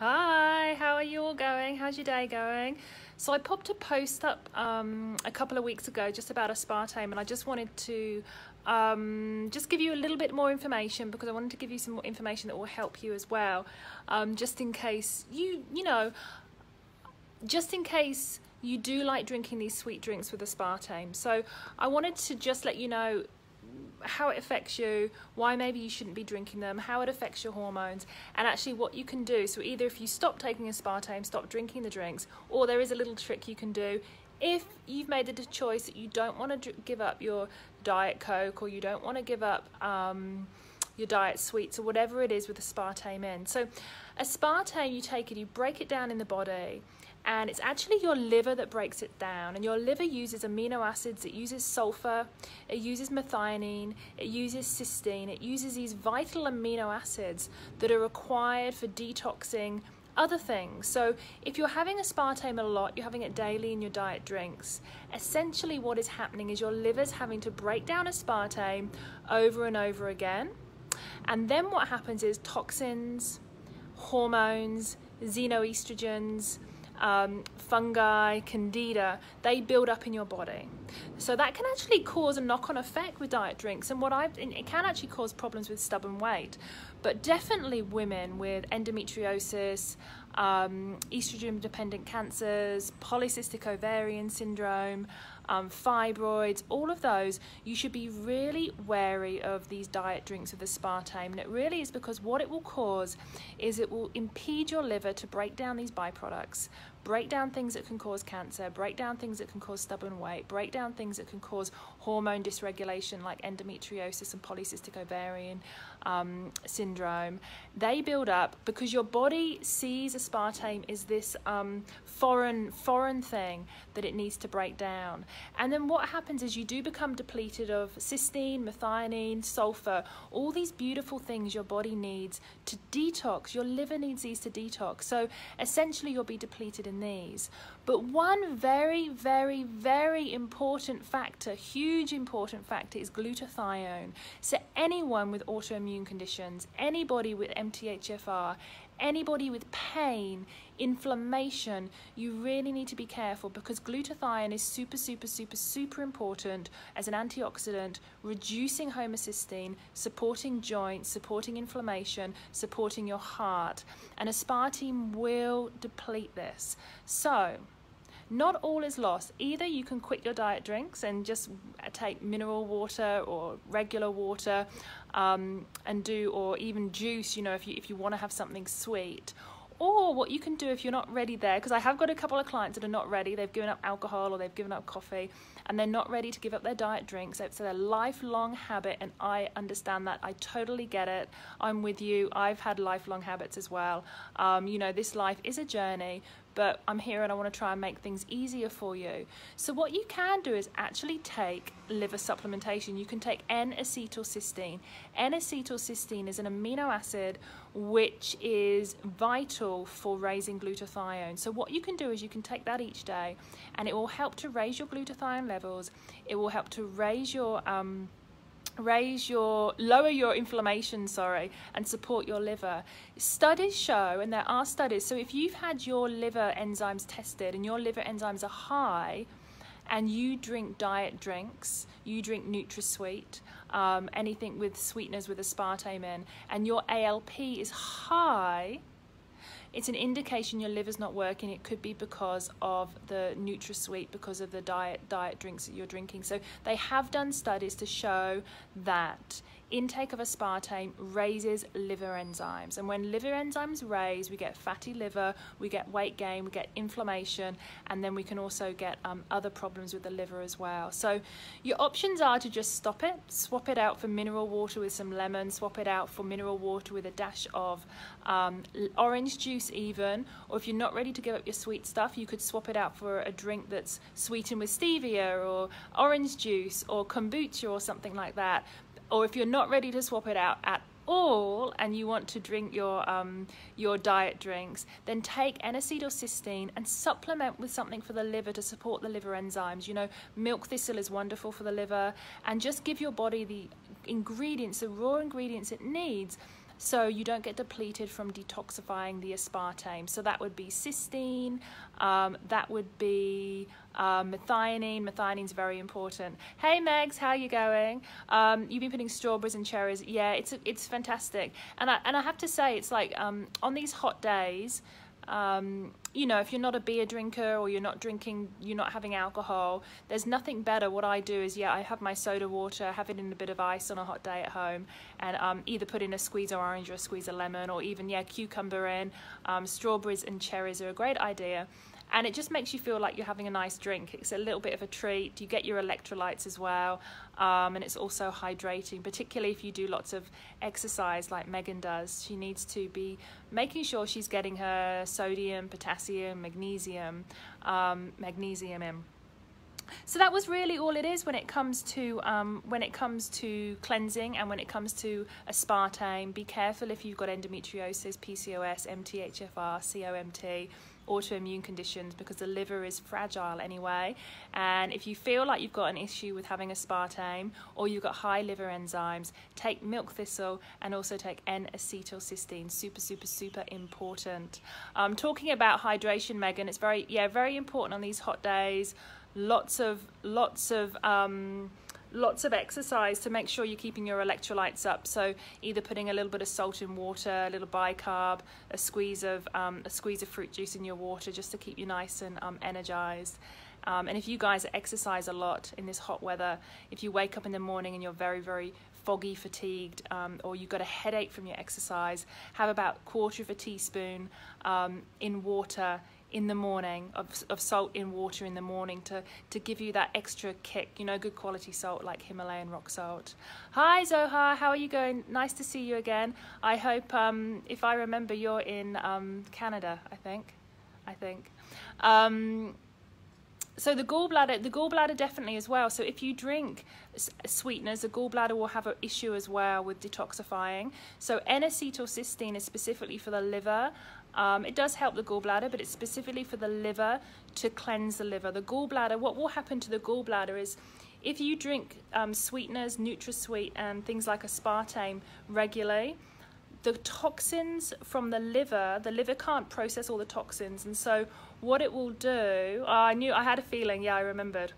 Hi, how are you all going? How's your day going? So I popped a post up um, a couple of weeks ago just about aspartame, and I just wanted to um, just give you a little bit more information because I wanted to give you some more information that will help you as well, um, just in case you you know, just in case you do like drinking these sweet drinks with aspartame. So I wanted to just let you know how it affects you, why maybe you shouldn't be drinking them, how it affects your hormones, and actually what you can do. So either if you stop taking aspartame, stop drinking the drinks, or there is a little trick you can do if you've made the choice that you don't want to give up your diet coke or you don't want to give up um, your diet sweets or whatever it is with aspartame in. So aspartame, you take it, you break it down in the body, and it's actually your liver that breaks it down. And your liver uses amino acids it uses sulfur it uses methionine it uses cysteine it uses these vital amino acids that are required for detoxing other things. So if you're having aspartame a lot you're having it daily in your diet drinks essentially what is happening is your liver's having to break down aspartame over and over again. And then what happens is toxins hormones xenoestrogens um, fungi, candida, they build up in your body. So that can actually cause a knock-on effect with diet drinks, and what I've it can actually cause problems with stubborn weight. But definitely women with endometriosis, um, estrogen-dependent cancers, polycystic ovarian syndrome, um, fibroids, all of those, you should be really wary of these diet drinks with aspartame. And it really is because what it will cause is it will impede your liver to break down these byproducts, break down things that can cause cancer, break down things that can cause stubborn weight, break down things that can cause hormone dysregulation like endometriosis and polycystic ovarian um, syndrome. They build up because your body sees aspartame as this um, foreign foreign thing that it needs to break down. And then what happens is you do become depleted of cysteine, methionine, sulfur, all these beautiful things your body needs to detox. Your liver needs these to detox. So essentially you'll be depleted in these. But one very, very, very important factor, huge important factor, is glutathione. So anyone with autoimmune conditions, anybody with MTHFR, anybody with pain, inflammation, you really need to be careful because glutathione is super, super, super, super important as an antioxidant, reducing homocysteine, supporting joints, supporting inflammation, supporting your heart. And aspartame will deplete this. So, not all is lost. Either you can quit your diet drinks and just take mineral water or regular water um, and do, or even juice, you know, if you, if you want to have something sweet. Or what you can do if you're not ready there, because I have got a couple of clients that are not ready, they've given up alcohol or they've given up coffee and they're not ready to give up their diet drinks. It's a lifelong habit, and I understand that. I totally get it. I'm with you. I've had lifelong habits as well. Um, you know, this life is a journey, but I'm here and I want to try and make things easier for you. So what you can do is actually take liver supplementation. You can take N-acetylcysteine. N-acetylcysteine is an amino acid which is vital for raising glutathione. So what you can do is you can take that each day and it will help to raise your glutathione levels. It will help to raise your um, raise your lower your inflammation sorry and support your liver. Studies show and there are studies so if you've had your liver enzymes tested and your liver enzymes are high and you drink diet drinks you drink NutraSweet um, anything with sweeteners with aspartame in and your ALP is high it's an indication your liver's not working. It could be because of the NutraSweet, because of the diet diet drinks that you're drinking. So they have done studies to show that intake of aspartame raises liver enzymes. And when liver enzymes raise, we get fatty liver, we get weight gain, we get inflammation, and then we can also get um, other problems with the liver as well. So your options are to just stop it, swap it out for mineral water with some lemon, swap it out for mineral water with a dash of um, orange juice even, or if you're not ready to give up your sweet stuff, you could swap it out for a drink that's sweetened with stevia or orange juice or kombucha or something like that or if you're not ready to swap it out at all and you want to drink your um, your diet drinks, then take N-acetylcysteine and supplement with something for the liver to support the liver enzymes. You know, milk thistle is wonderful for the liver, and just give your body the ingredients, the raw ingredients it needs so you don't get depleted from detoxifying the aspartame. So that would be cysteine, um, that would be um, methionine. Methionine is very important. Hey Megs, how you going? Um, you've been putting strawberries and cherries. Yeah, it's it's fantastic. And I and I have to say, it's like um, on these hot days. Um, you know, if you're not a beer drinker or you're not drinking, you're not having alcohol, there's nothing better. What I do is, yeah, I have my soda water, have it in a bit of ice on a hot day at home, and um, either put in a squeeze of orange or a squeeze of lemon, or even, yeah, cucumber in. Um, strawberries and cherries are a great idea and it just makes you feel like you're having a nice drink. It's a little bit of a treat. You get your electrolytes as well, um, and it's also hydrating, particularly if you do lots of exercise like Megan does. She needs to be making sure she's getting her sodium, potassium, magnesium, um, magnesium in. So that was really all it is when it comes to um, when it comes to cleansing and when it comes to aspartame. Be careful if you've got endometriosis, PCOS, MTHFR, COMT autoimmune conditions because the liver is fragile anyway. And if you feel like you've got an issue with having aspartame or you've got high liver enzymes, take milk thistle and also take N-acetylcysteine. Super, super, super important. Um, talking about hydration, Megan, it's very, yeah, very important on these hot days. Lots of, lots of, um, lots of exercise to make sure you're keeping your electrolytes up. So either putting a little bit of salt in water, a little bicarb, a squeeze of um, a squeeze of fruit juice in your water, just to keep you nice and um, energized. Um, and if you guys exercise a lot in this hot weather, if you wake up in the morning and you're very, very foggy, fatigued, um, or you've got a headache from your exercise, have about a quarter of a teaspoon um, in water in the morning of, of salt in water in the morning to, to give you that extra kick, you know, good quality salt like Himalayan rock salt. Hi Zohar, how are you going? Nice to see you again. I hope, um, if I remember, you're in um, Canada, I think. I think. Um, so the gallbladder, the gallbladder definitely as well. So if you drink sweeteners, the gallbladder will have an issue as well with detoxifying. So N-acetylcysteine is specifically for the liver. Um, it does help the gallbladder, but it's specifically for the liver to cleanse the liver. The gallbladder, what will happen to the gallbladder is if you drink um, sweeteners, NutraSweet, and things like aspartame regularly, the toxins from the liver, the liver can't process all the toxins. And so what it will do, oh, I knew, I had a feeling, yeah, I remembered.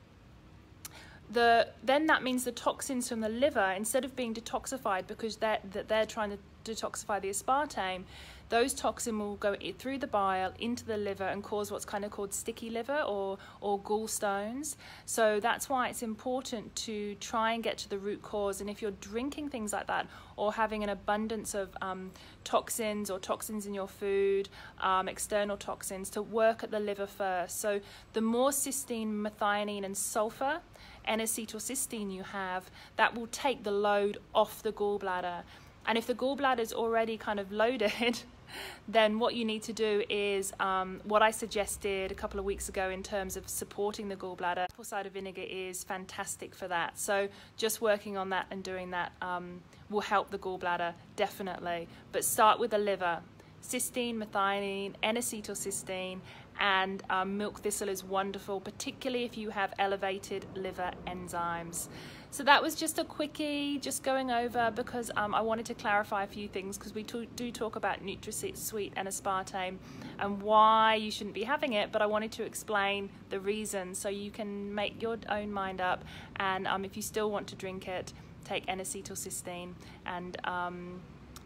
The, then that means the toxins from the liver, instead of being detoxified because they're, they're trying to detoxify the aspartame, those toxins will go through the bile into the liver and cause what's kind of called sticky liver or, or gallstones. So that's why it's important to try and get to the root cause. And if you're drinking things like that or having an abundance of um, toxins or toxins in your food, um, external toxins, to work at the liver first. So the more cysteine, methionine, and sulfur N-acetylcysteine you have, that will take the load off the gallbladder. And if the gallbladder is already kind of loaded, then what you need to do is um, what I suggested a couple of weeks ago in terms of supporting the gallbladder. Apple cider vinegar is fantastic for that. So just working on that and doing that um, will help the gallbladder definitely. But start with the liver. Cysteine, methionine, N-acetylcysteine, and um, milk thistle is wonderful, particularly if you have elevated liver enzymes. So that was just a quickie, just going over because um, I wanted to clarify a few things because we do talk about NutraSweet sweet and aspartame and why you shouldn't be having it, but I wanted to explain the reason so you can make your own mind up. And um, if you still want to drink it, take N-acetylcysteine and um,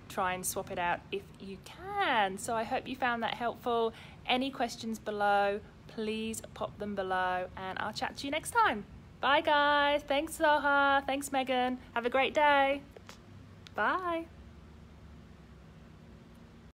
try and swap it out if you can. So I hope you found that helpful. Any questions below, please pop them below and I'll chat to you next time. Bye guys. Thanks Zoha. Thanks Megan. Have a great day. Bye.